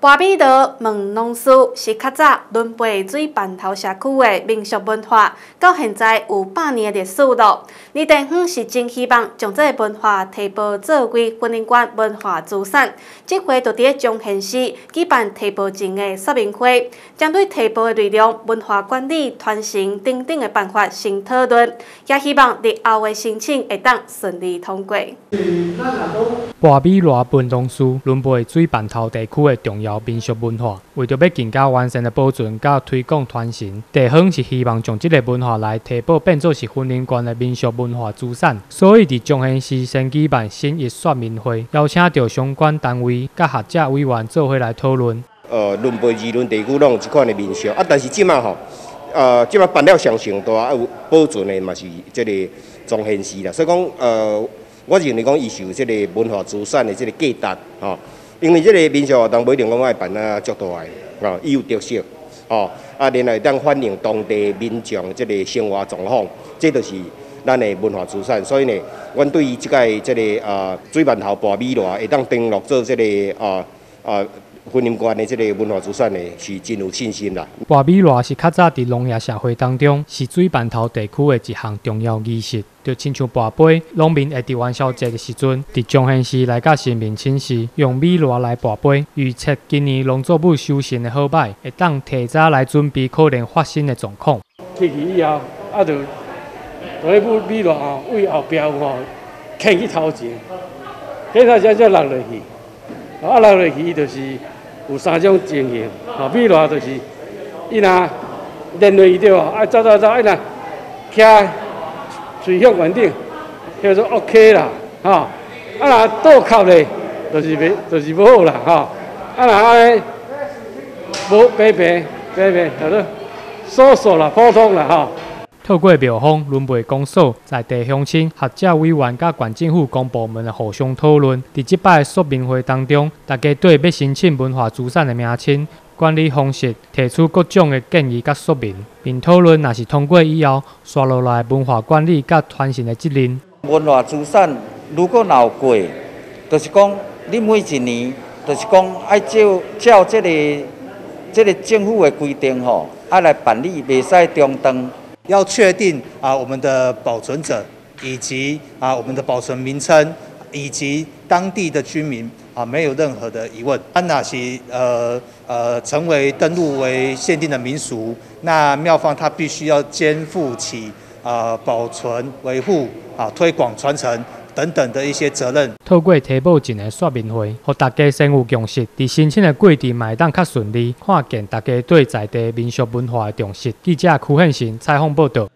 巴比岛门农书是较早伦培水半头社区的民俗文化，到现在有百年历史了。李登远是真希望将这个文化提报作为婚姻馆文化资产。这回就伫彰县市举办提报证的说明会，针对提报的内容、文化管理、传承等等的办法先讨论，也希望日后的申请会当顺利通过。巴比罗文农书伦培水半头地区的重要。民俗文化，为着要更加完善的保存、甲推广传承，地方是希望将这个文化来提报，变作是婚姻观的民俗文化资产。所以，伫彰县市先举办新一说明会，邀请到相关单位、甲学者委员做伙来讨论。呃，伦培二轮地区拢有即款的民俗啊，但是即马吼，呃，即马办了上成大啊，有保存的嘛是即个彰县市啦。所以讲，呃，我认为讲伊是有即个文化资产的即个价值吼。因为这个民俗活动不一定讲爱办啊足大诶，哦，伊有特色，哦，啊，然后当反映当地民众这个生活状况，这都是咱的文化资产。所以呢，阮对于即个这个啊水馒头博米罗会当登录做这个啊啊。婚姻观的这个文化资产呢，是真有信心啦。博米罗是较早伫农业社会当中，是水半头地区的一项重要仪式。就亲像博杯，农民会伫元宵节的时阵，伫彰县市来甲神明请示，用米罗来博杯，预测今年农作物收成的好歹，会当提早来准备可能发生的状况。提起以后，啊，就把迄部米罗啊，为后壁吼，牵去头前，牵头前再落落去。啊，落落去就是有三种情形，吼，比如就是伊若认为伊对哦，啊走走走，伊若徛水向稳定，叫做 OK 啦，吼，啊若倒靠咧，就是袂，就是无好啦，吼，啊若安尼无白白白白，叫做缩缩啦，普通啦，吼。透过庙方、伦培公所在地乡亲、学者委员、甲县政府公部门的互相讨论，伫即摆说明会当中，大家对要申请文化资产的名称、管理方式提出各种的建议甲说明，并讨论若是通过以后，刷落来文化管理甲传承的责任。文化资产如果闹过，就是讲你每一年，就是讲爱照照这个这个政府的规定吼，爱来办理，袂使中断。要确定啊，我们的保存者以及啊我们的保存名称以及当地的居民啊，没有任何的疑问。安纳西呃呃成为登录为限定的民俗，那庙方它必须要肩负起啊保存、维护、啊推广、传承。等等的一些责任。透过提报证的说明会，让大家先有共识，伫申请的过程会当较顺利，看见大家对在地民俗文化的重视。记者曲宪信采访报道。